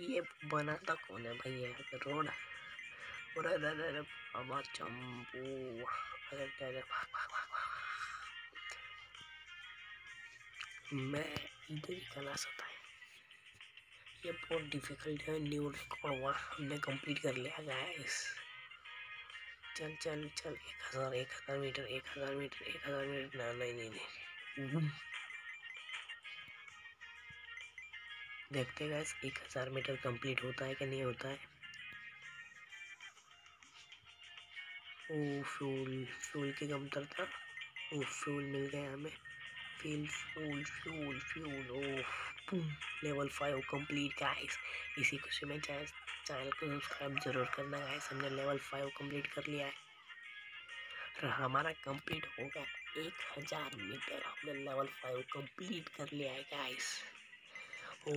ये बनाता कौन है भाई यहाँ रोड। अरे अरे अरे बाबा चंपू। अरे अरे मैं इधर ही क्लास होता है। ये बहुत डिफ़िकल्ट है न्यू रिकॉर्ड हुआ, हमने कंप्लीट कर लिया गाइस चल चल चल, एक हज़ार एक हज़ार मीटर, एक हज़ार मीटर, एक हज़ार मीटर। ना, नहीं नहीं नहीं। देखते गाइस एक हज़ार मीटर कंप्लीट होता है कि नहीं होता है? ओ फ्यूल फ्यूल की कमतरता ओ फ्यूल मिल गया हमें। Feel fuel fuel fuel oh level five complete guys इसी खुशी में चाहे चैनल को सब्सक्राइब ज़रूर करना गाइस हमने लेवल फाइव कंप्लीट कर लिया है। हमारा कंप्लीट हो गया एक हज़ार मीटर हमने लेवल फाइव कंप्लीट कर लिया है गाइस ओ